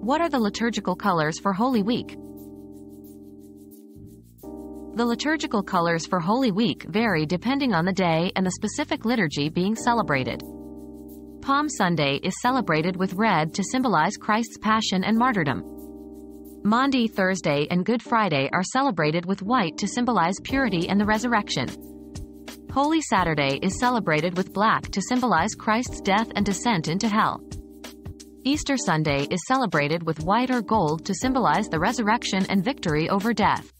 What are the liturgical colors for Holy Week? The liturgical colors for Holy Week vary depending on the day and the specific liturgy being celebrated. Palm Sunday is celebrated with red to symbolize Christ's passion and martyrdom. Maundy Thursday and Good Friday are celebrated with white to symbolize purity and the resurrection. Holy Saturday is celebrated with black to symbolize Christ's death and descent into hell. Easter Sunday is celebrated with white or gold to symbolize the resurrection and victory over death.